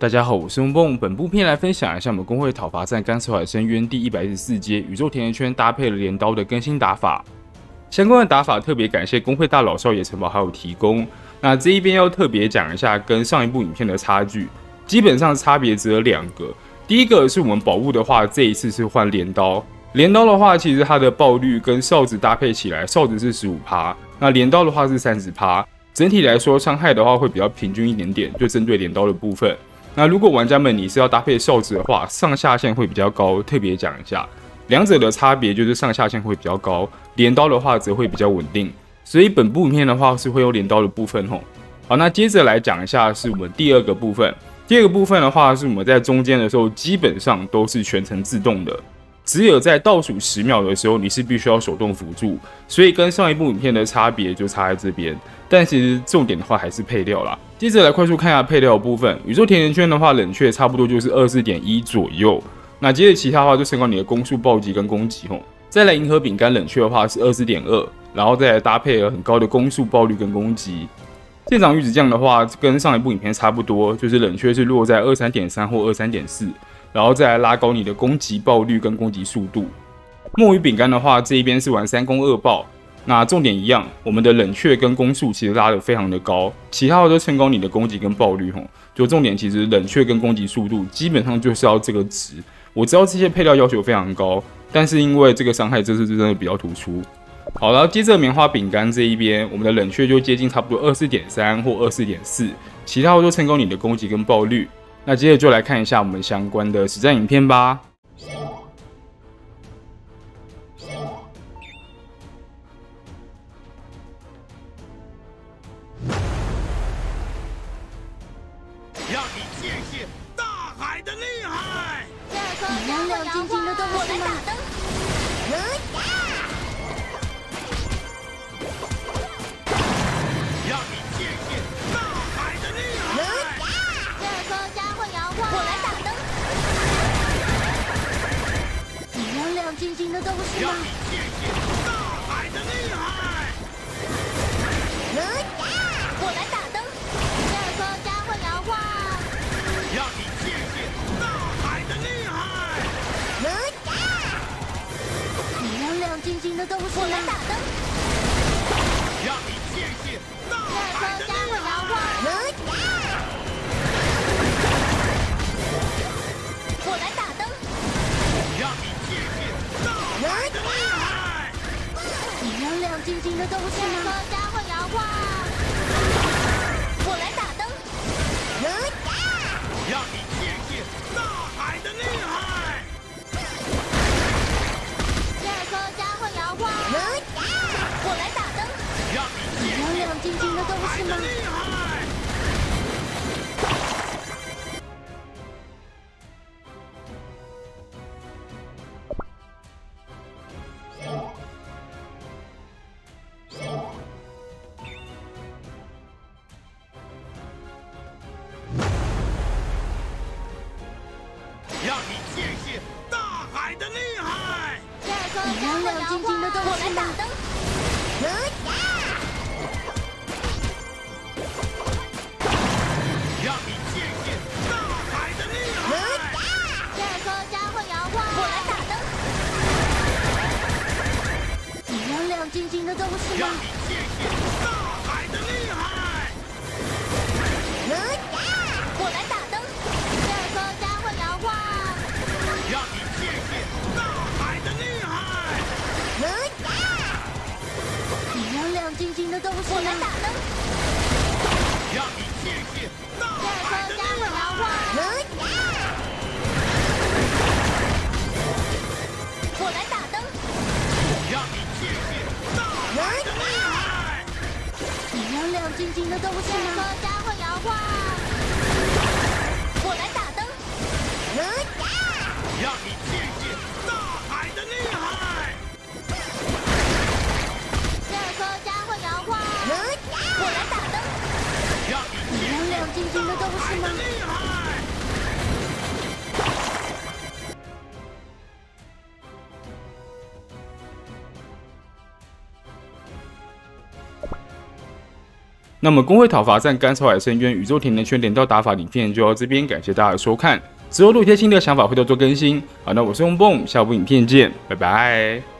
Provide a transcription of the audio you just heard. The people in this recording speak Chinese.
大家好，我是梦蹦。本部片来分享一下我们公会讨伐战甘草海深渊第一百一十四阶宇宙甜甜圈搭配了镰刀的更新打法。相关的打法特别感谢公会大老少爷城堡还有提供。那这一边要特别讲一下跟上一部影片的差距，基本上差别只有两个。第一个是我们宝物的话，这一次是换镰刀。镰刀的话，其实它的爆率跟哨子搭配起来，哨子是十五趴，那镰刀的话是三十趴。整体来说，伤害的话会比较平均一点点，就针对镰刀的部分。那如果玩家们你是要搭配哨子的话，上下限会比较高。特别讲一下，两者的差别就是上下限会比较高，镰刀的话则会比较稳定。所以本部影片的话是会有镰刀的部分吼。好，那接着来讲一下是我们第二个部分。第二个部分的话是我们在中间的时候基本上都是全程自动的。只有在倒数十秒的时候，你是必须要手动辅助，所以跟上一部影片的差别就差在这边。但其实重点的话还是配料啦。接着来快速看一下配料的部分。宇宙甜甜圈的话，冷却差不多就是二四点一左右。那接着其他的话就升高你的攻速、暴击跟攻击吼。再来银河饼干冷却的话是二四点二，然后再来搭配了很高的攻速、暴率跟攻击。舰长玉子酱的话跟上一部影片差不多，就是冷却是落在二三点三或二三点四。然后再来拉高你的攻击爆率跟攻击速度。墨鱼饼干的话，这一边是玩三攻二爆，那重点一样，我们的冷却跟攻速其实拉的非常的高，其他的都升高你的攻击跟爆率吼。就重点其实冷却跟攻击速度基本上就是要这个值。我知道这些配料要求非常高，但是因为这个伤害这次是真的比较突出。好，然后接着棉花饼干这一边，我们的冷却就接近差不多二四点三或二四点四，其他的都升高你的攻击跟爆率。那接着就来看一下我们相关的实战影片吧。让你见识大海的厉害！你亮亮晶晶的东西吗？让你见识大海的厉害！这颗家会摇晃，我来打灯。你亮亮晶晶的东西吗？我来打灯。让你见识大我来打灯。让你见识大海的厉害！你亮亮晶晶的东西吗？这颗家会摇晃，厉害！让你见识大海的厉害！这颗家会摇晃，我来打灯。都是吗让？你见识大海的厉害！我来打灯。这颗家会摇晃，让你见识大海的厉害！你亮亮晶晶的东西？我来打灯。让你见识大这海的颗家会摇！晃，晶晶的东西吗？这颗家会摇晃，我来打灯。让你见识大海的厉害！这颗家会摇晃，我来打灯。让你你亮亮晶晶的东西吗？海的那么工会讨伐战甘草海深渊宇宙甜甜圈连到打法影片就到这边，感谢大家的收看。之后有些新的想法会多做更新。好，那我是用 Boom，，下部影片见，拜拜。